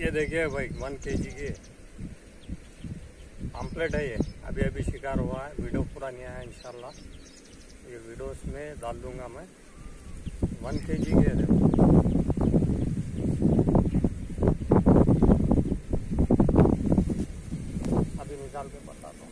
ये देखिए भाई, वन के जी के पम्पलेट है ये। अभी अभी शिकार हुआ है, वीडियो पूरा नहीं आया, इंशाल्लाह। ये वीडियोस में डाल दूँगा मैं। वन के जी के अभी निकाल के बताता हूँ।